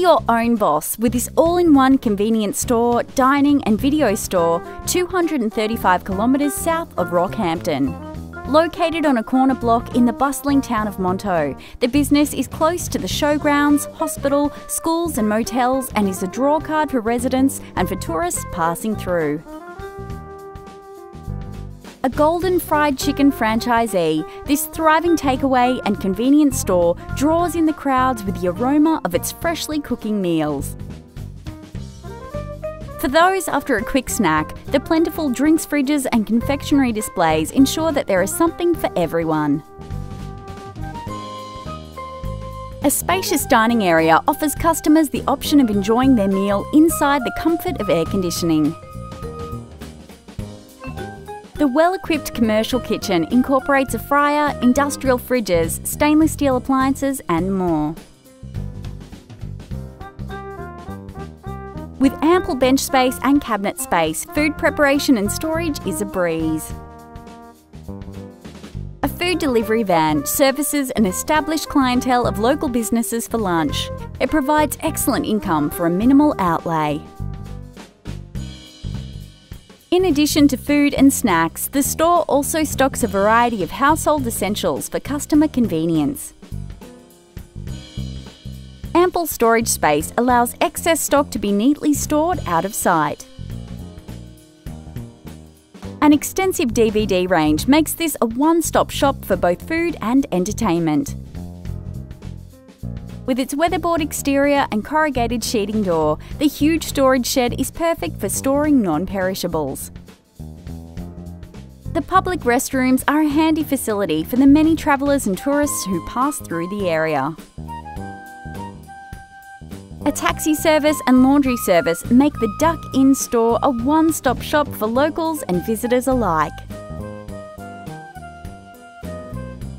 your own boss with this all in one convenience store, dining, and video store 235 kilometres south of Rockhampton. Located on a corner block in the bustling town of Monto, the business is close to the showgrounds, hospital, schools, and motels and is a drawcard for residents and for tourists passing through. A Golden Fried Chicken franchisee, this thriving takeaway and convenience store draws in the crowds with the aroma of its freshly cooking meals. For those after a quick snack, the plentiful drinks fridges and confectionery displays ensure that there is something for everyone. A spacious dining area offers customers the option of enjoying their meal inside the comfort of air conditioning. The well equipped commercial kitchen incorporates a fryer, industrial fridges, stainless steel appliances, and more. With ample bench space and cabinet space, food preparation and storage is a breeze. A food delivery van services an established clientele of local businesses for lunch. It provides excellent income for a minimal outlay. In addition to food and snacks, the store also stocks a variety of household essentials for customer convenience. Ample storage space allows excess stock to be neatly stored out of sight. An extensive DVD range makes this a one stop shop for both food and entertainment. With its weatherboard exterior and corrugated sheeting door, the huge storage shed is perfect for storing non perishables. The public restrooms are a handy facility for the many travellers and tourists who pass through the area. A taxi service and laundry service make the Duck Inn store a one stop shop for locals and visitors alike.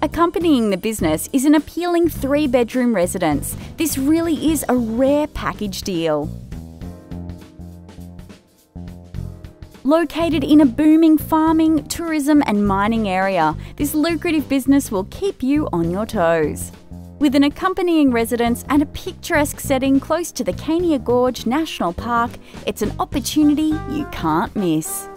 Accompanying the business is an appealing three bedroom residence. This really is a rare package deal. Located in a booming farming, tourism, and mining area, this lucrative business will keep you on your toes. With an accompanying residence and a picturesque setting close to the Cania Gorge National Park, it's an opportunity you can't miss.